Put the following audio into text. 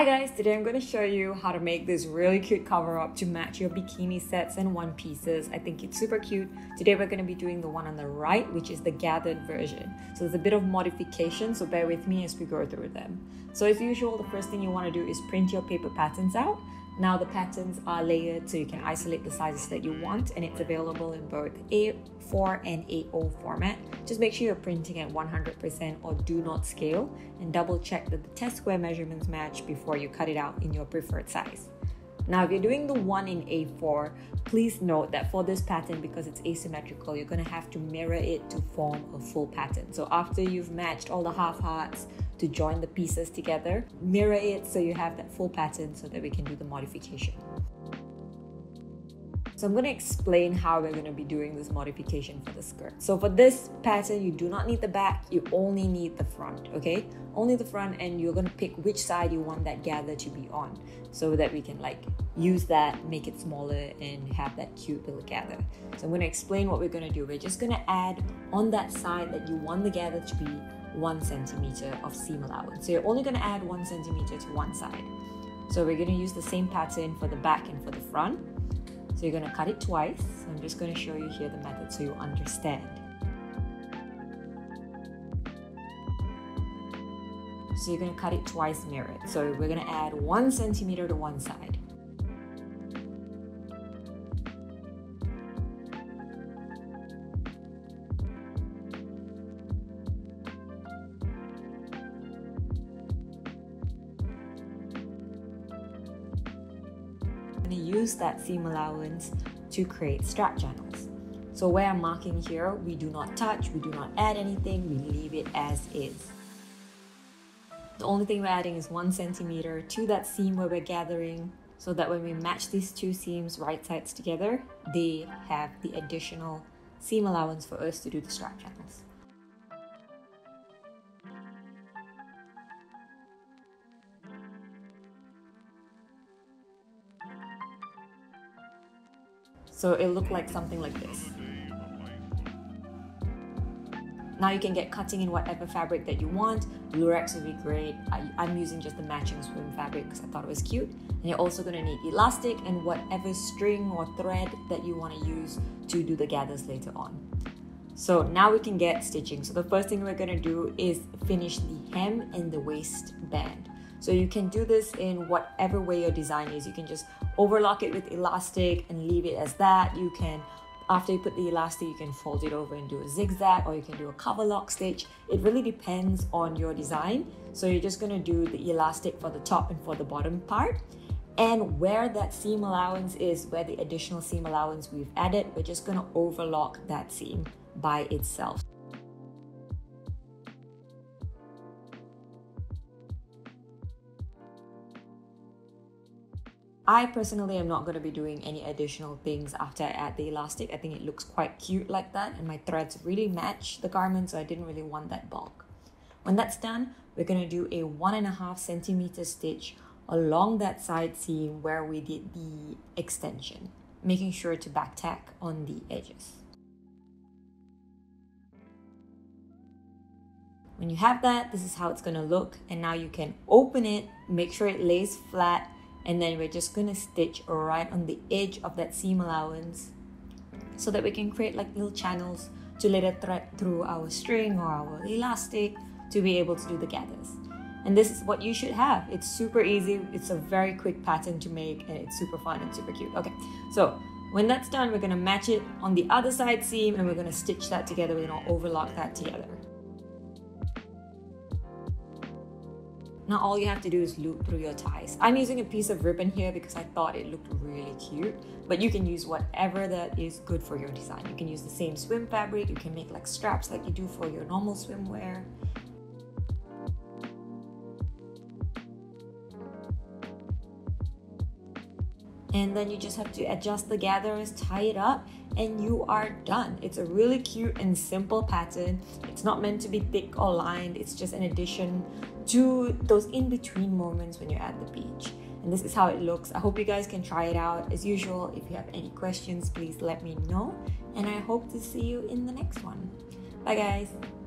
Hi guys, today I'm going to show you how to make this really cute cover up to match your bikini sets and one pieces. I think it's super cute. Today we're going to be doing the one on the right, which is the gathered version. So there's a bit of modification, so bear with me as we go through them. So as usual, the first thing you want to do is print your paper patterns out. Now the patterns are layered so you can isolate the sizes that you want and it's available in both A4 and A0 format. Just make sure you're printing at 100% or do not scale and double check that the test square measurements match before you cut it out in your preferred size. Now, if you're doing the one in A4, please note that for this pattern, because it's asymmetrical, you're gonna have to mirror it to form a full pattern. So after you've matched all the half hearts to join the pieces together, mirror it so you have that full pattern so that we can do the modification. So I'm going to explain how we're going to be doing this modification for the skirt. So for this pattern, you do not need the back, you only need the front, okay? Only the front and you're going to pick which side you want that gather to be on so that we can like use that, make it smaller and have that cute little gather. So I'm going to explain what we're going to do. We're just going to add on that side that you want the gather to be one centimeter of seam allowance. So you're only going to add one centimeter to one side. So we're going to use the same pattern for the back and for the front. So you're going to cut it twice. I'm just going to show you here the method so you understand. So you're going to cut it twice mirrored. So we're going to add one centimeter to one side. Going to use that seam allowance to create strap channels. So where I'm marking here, we do not touch, we do not add anything, we leave it as is. The only thing we're adding is one centimeter to that seam where we're gathering so that when we match these two seams right sides together, they have the additional seam allowance for us to do the strap channels. So it looked like something like this. Now you can get cutting in whatever fabric that you want. Lurex would be great. I, am using just the matching swim fabric because I thought it was cute. And you're also going to need elastic and whatever string or thread that you want to use to do the gathers later on. So now we can get stitching. So the first thing we're going to do is finish the hem and the waistband. So you can do this in whatever way your design is. You can just overlock it with elastic and leave it as that. You can, after you put the elastic, you can fold it over and do a zigzag or you can do a cover lock stitch. It really depends on your design. So you're just gonna do the elastic for the top and for the bottom part. And where that seam allowance is, where the additional seam allowance we've added, we're just gonna overlock that seam by itself. I personally am not going to be doing any additional things after I add the elastic. I think it looks quite cute like that and my threads really match the garment so I didn't really want that bulk. When that's done, we're going to do a one and a half centimeter stitch along that side seam where we did the extension, making sure to back tack on the edges. When you have that, this is how it's going to look and now you can open it, make sure it lays flat and then we're just to stitch right on the edge of that seam allowance so that we can create like little channels to let it thread through our string or our elastic to be able to do the gathers. And this is what you should have. It's super easy. It's a very quick pattern to make and it's super fun and super cute. Okay, so when that's done, we're gonna match it on the other side seam and we're gonna stitch that together. We're gonna overlock that together. Now all you have to do is loop through your ties. I'm using a piece of ribbon here because I thought it looked really cute, but you can use whatever that is good for your design. You can use the same swim fabric, you can make like straps like you do for your normal swimwear. And then you just have to adjust the gathers, tie it up, and you are done. It's a really cute and simple pattern. It's not meant to be thick or lined, it's just an addition to those in between moments when you're at the beach. And this is how it looks. I hope you guys can try it out. As usual, if you have any questions, please let me know. And I hope to see you in the next one. Bye, guys.